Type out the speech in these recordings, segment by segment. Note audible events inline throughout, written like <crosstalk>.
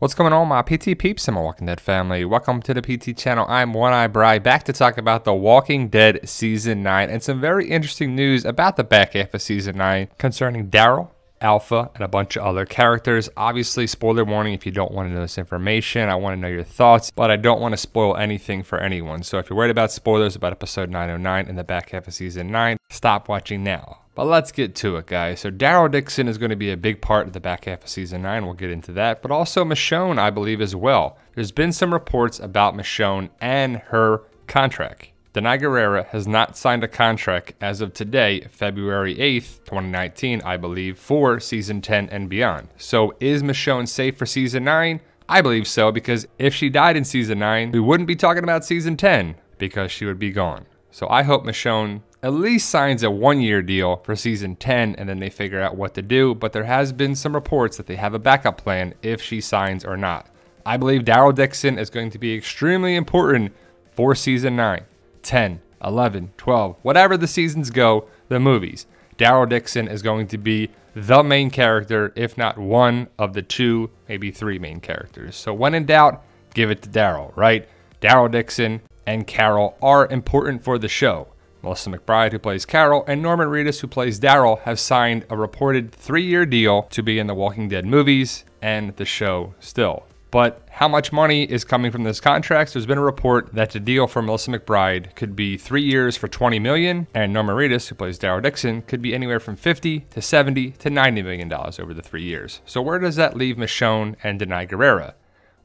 What's going on, my PT peeps and my Walking Dead family? Welcome to the PT channel. I'm One Eye Bry, back to talk about The Walking Dead Season 9 and some very interesting news about the back half of Season 9 concerning Daryl, Alpha, and a bunch of other characters. Obviously, spoiler warning if you don't want to know this information. I want to know your thoughts, but I don't want to spoil anything for anyone. So if you're worried about spoilers about episode 909 in the back half of Season 9, stop watching now. But let's get to it, guys. So Daryl Dixon is going to be a big part of the back half of season nine. We'll get into that. But also Michonne, I believe, as well. There's been some reports about Michonne and her contract. Danai Gurira has not signed a contract as of today, February 8th, 2019, I believe, for season 10 and beyond. So is Michonne safe for season 9? I believe so, because if she died in season 9, we wouldn't be talking about season 10 because she would be gone. So I hope Michonne at least signs a one year deal for season 10 and then they figure out what to do. But there has been some reports that they have a backup plan if she signs or not. I believe Daryl Dixon is going to be extremely important for season 9, 10, 11, 12, whatever the seasons go, the movies. Daryl Dixon is going to be the main character, if not one of the two, maybe three main characters. So when in doubt, give it to Daryl, right? Daryl Dixon and Carol are important for the show. Melissa McBride, who plays Carol, and Norman Reedus, who plays Daryl, have signed a reported three year deal to be in the Walking Dead movies and the show still. But how much money is coming from this contract? There's been a report that the deal for Melissa McBride could be three years for 20 million, and Norman Reedus, who plays Daryl Dixon, could be anywhere from 50 to 70 to 90 million dollars over the three years. So where does that leave Michonne and Danai Gurira?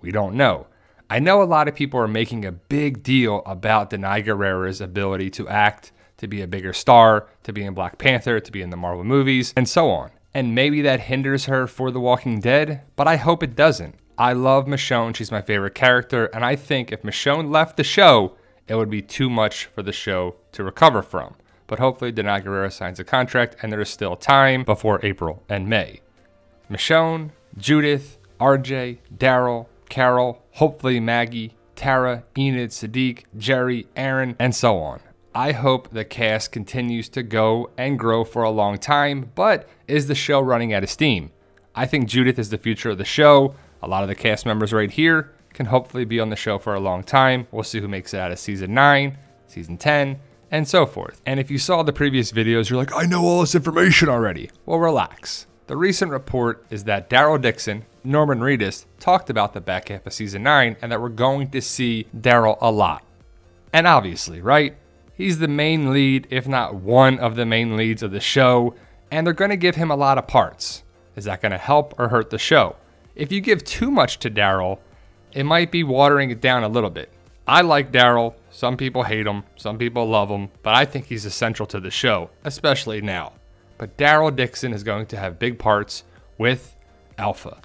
We don't know. I know a lot of people are making a big deal about Danai Gurira's ability to act, to be a bigger star, to be in Black Panther, to be in the Marvel movies, and so on. And maybe that hinders her for The Walking Dead, but I hope it doesn't. I love Michonne, she's my favorite character, and I think if Michonne left the show, it would be too much for the show to recover from. But hopefully Danai Gurira signs a contract and there is still time before April and May. Michonne, Judith, RJ, Daryl, Carol, hopefully Maggie, Tara, Enid, Siddiq, Jerry, Aaron, and so on. I hope the cast continues to go and grow for a long time, but is the show running out of steam? I think Judith is the future of the show. A lot of the cast members right here can hopefully be on the show for a long time. We'll see who makes it out of season 9, season 10, and so forth. And if you saw the previous videos, you're like, I know all this information already. Well, relax. The recent report is that Daryl Dixon, Norman Reedus, talked about the back half of season 9 and that we're going to see Daryl a lot. And obviously, right? He's the main lead, if not one of the main leads of the show, and they're going to give him a lot of parts. Is that going to help or hurt the show? If you give too much to Daryl, it might be watering it down a little bit. I like Daryl. Some people hate him, some people love him, but I think he's essential to the show, especially now. But Daryl Dixon is going to have big parts with Alpha,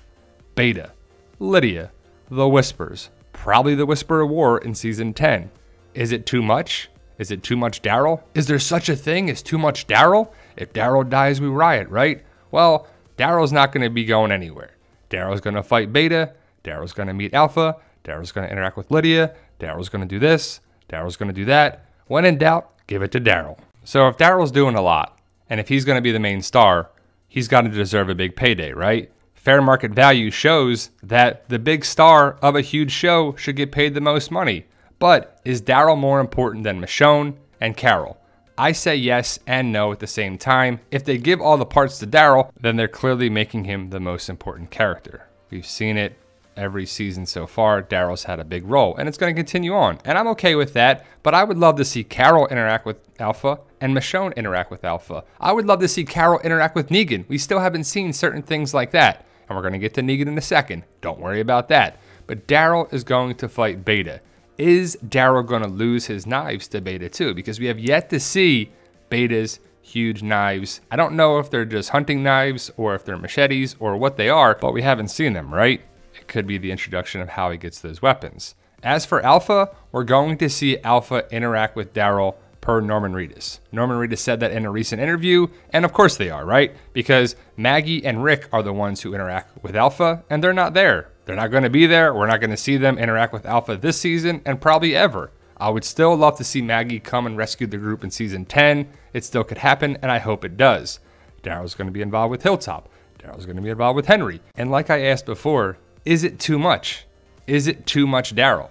Beta, Lydia, The Whispers, probably the Whisper of War in season 10. Is it too much? Is it too much Daryl? Is there such a thing as too much Daryl? If Daryl dies, we riot, right? Well, Daryl's not going to be going anywhere. Daryl's going to fight Beta. Daryl's going to meet Alpha. Daryl's going to interact with Lydia. Daryl's going to do this. Daryl's going to do that. When in doubt, give it to Daryl. So if Daryl's doing a lot, and if he's going to be the main star, he's got to deserve a big payday, right? Fair market value shows that the big star of a huge show should get paid the most money. But is Daryl more important than Michonne and Carol? I say yes and no at the same time. If they give all the parts to Daryl, then they're clearly making him the most important character. We've seen it every season so far, Daryl's had a big role, and it's going to continue on. And I'm okay with that, but I would love to see Carol interact with Alpha and Michonne interact with Alpha. I would love to see Carol interact with Negan. We still haven't seen certain things like that. And we're going to get to Negan in a second. Don't worry about that. But Daryl is going to fight Beta. Is Daryl going to lose his knives to Beta too? Because we have yet to see Beta's huge knives. I don't know if they're just hunting knives or if they're machetes or what they are, but we haven't seen them, right? It could be the introduction of how he gets those weapons. As for Alpha, we're going to see Alpha interact with Daryl per Norman Reedus. Norman Reedus said that in a recent interview, and of course they are, right? Because Maggie and Rick are the ones who interact with Alpha, and they're not there. They're not going to be there. We're not going to see them interact with Alpha this season, and probably ever. I would still love to see Maggie come and rescue the group in season 10. It still could happen, and I hope it does. Daryl's going to be involved with Hilltop. Daryl's going to be involved with Henry. And like I asked before, is it too much? Is it too much Daryl?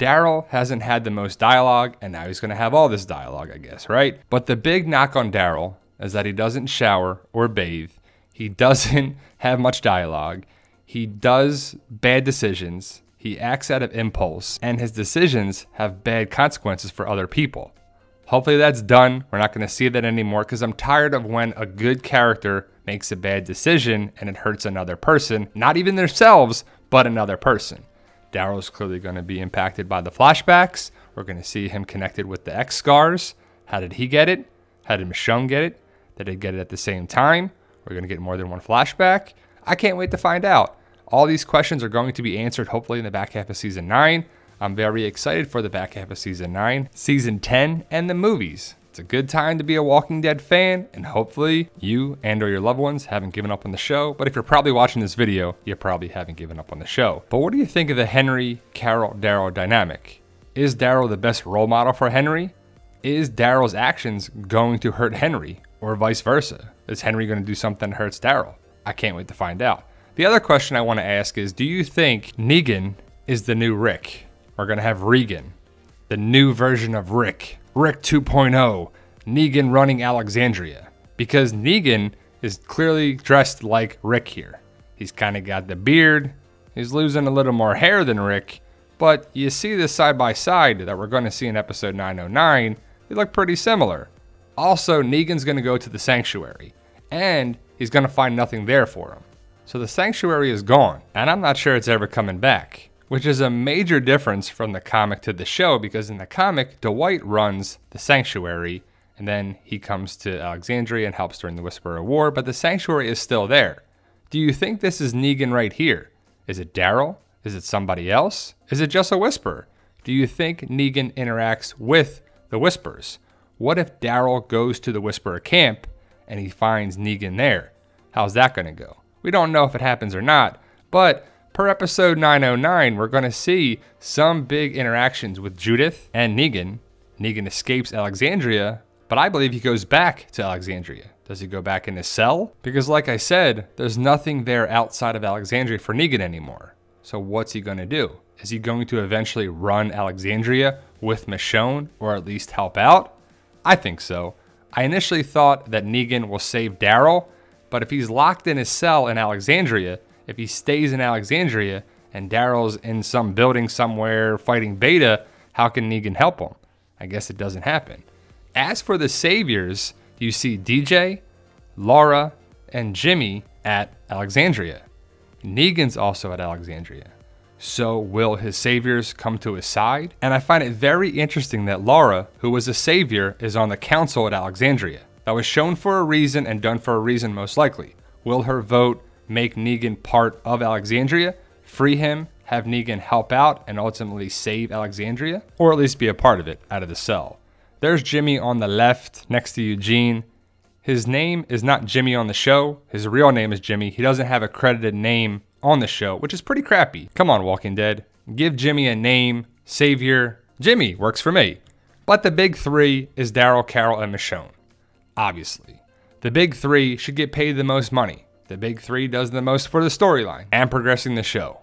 Daryl hasn't had the most dialogue, and now he's going to have all this dialogue, I guess, right? But the big knock on Daryl is that he doesn't shower or bathe. He doesn't <laughs> have much dialogue. He does bad decisions. He acts out of impulse, and his decisions have bad consequences for other people. Hopefully that's done. We're not going to see that anymore because I'm tired of when a good character makes a bad decision and it hurts another person, not even themselves, but another person. Daryl's clearly going to be impacted by the flashbacks. We're going to see him connected with the X scars. How did he get it? How did Michonne get it? Did they get it at the same time? We're going to get more than one flashback. I can't wait to find out. All these questions are going to be answered hopefully in the back half of season 9. I'm very excited for the back half of season 9, season 10, and the movies. A good time to be a Walking Dead fan, and hopefully you and or your loved ones haven't given up on the show. But if you're probably watching this video, you probably haven't given up on the show. But what do you think of the Henry, Carol, Daryl dynamic? Is Daryl the best role model for Henry? Is Daryl's actions going to hurt Henry, or vice versa? Is Henry going to do something that hurts Daryl? I can't wait to find out. The other question I want to ask is Do you think Negan is the new Rick? We're going to have Regan, the new version of Rick, Rick 2.0, Negan running Alexandria. Because Negan is clearly dressed like Rick here. He's kind of got the beard, he's losing a little more hair than Rick, but you see this side by side that we're going to see in episode 909, they look pretty similar. Also, Negan's going to go to the sanctuary, and he's going to find nothing there for him. So the sanctuary is gone, and I'm not sure it's ever coming back which is a major difference from the comic to the show because in the comic, Dwight runs the sanctuary and then he comes to Alexandria and helps during the Whisperer War, but the sanctuary is still there. Do you think this is Negan right here? Is it Daryl? Is it somebody else? Is it just a whisper? Do you think Negan interacts with the Whispers? What if Daryl goes to the Whisperer camp and he finds Negan there? How's that going to go? We don't know if it happens or not, but Per episode 909, we're going to see some big interactions with Judith and Negan. Negan escapes Alexandria, but I believe he goes back to Alexandria. Does he go back in his cell? Because, like I said, there's nothing there outside of Alexandria for Negan anymore. So, what's he going to do? Is he going to eventually run Alexandria with Michonne, or at least help out? I think so. I initially thought that Negan will save Daryl, but if he's locked in his cell in Alexandria, if he stays in Alexandria and Daryl's in some building somewhere fighting Beta, how can Negan help him? I guess it doesn't happen. As for the saviors, you see DJ, Laura, and Jimmy at Alexandria. Negan's also at Alexandria. So will his saviors come to his side? And I find it very interesting that Laura, who was a savior, is on the council at Alexandria. That was shown for a reason and done for a reason most likely. Will her vote make Negan part of Alexandria, free him, have Negan help out, and ultimately save Alexandria, or at least be a part of it out of the cell. There's Jimmy on the left next to Eugene. His name is not Jimmy on the show. His real name is Jimmy. He doesn't have a credited name on the show, which is pretty crappy. Come on, Walking Dead. Give Jimmy a name, savior. Jimmy works for me. But the big three is Daryl, Carol, and Michonne. Obviously. The big three should get paid the most money. The big three does the most for the storyline and progressing the show.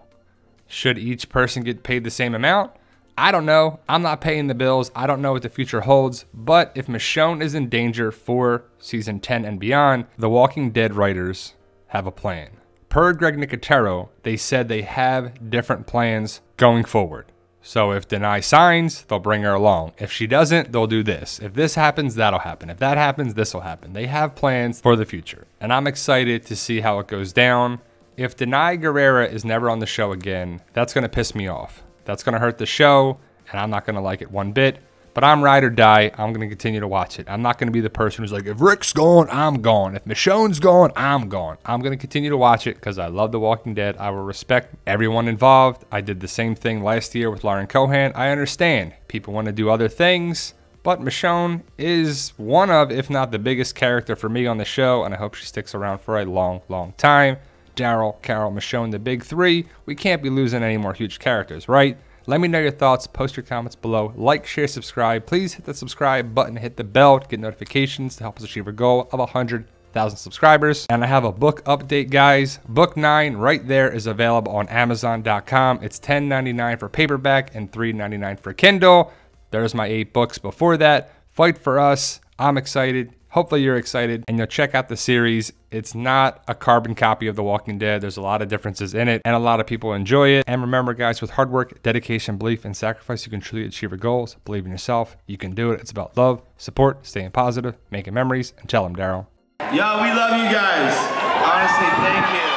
Should each person get paid the same amount? I don't know. I'm not paying the bills. I don't know what the future holds. But if Michonne is in danger for season 10 and beyond, the Walking Dead writers have a plan. Per Greg Nicotero, they said they have different plans going forward. So if Danai signs, they'll bring her along. If she doesn't, they'll do this. If this happens, that'll happen. If that happens, this will happen. They have plans for the future. And I'm excited to see how it goes down. If Danai Gurira is never on the show again, that's going to piss me off. That's going to hurt the show, and I'm not going to like it one bit. But I'm ride or die. I'm going to continue to watch it. I'm not going to be the person who's like, if Rick's gone, I'm gone. If Michonne's gone, I'm gone. I'm going to continue to watch it because I love The Walking Dead. I will respect everyone involved. I did the same thing last year with Lauren Cohan. I understand people want to do other things. But Michonne is one of, if not the biggest character for me on the show, and I hope she sticks around for a long, long time. Daryl, Carol, Michonne, the big three. We can't be losing any more huge characters, right? Let me know your thoughts. Post your comments below. Like, share, subscribe. Please hit the subscribe button, hit the bell to get notifications to help us achieve our goal of 100 thousand subscribers. And I have a book update, guys. Book nine right there is available on Amazon.com. It's $10.99 for paperback and $3.99 for Kindle. There's my eight books before that. Fight for Us. I'm excited. Hopefully you're excited and you'll check out the series. It's not a carbon copy of The Walking Dead. There's a lot of differences in it and a lot of people enjoy it. And remember guys, with hard work, dedication, belief, and sacrifice, you can truly achieve your goals. Believe in yourself. You can do it. It's about love, support, staying positive, making memories, and tell them, Daryl. Yo, we love you guys. Honestly, thank you.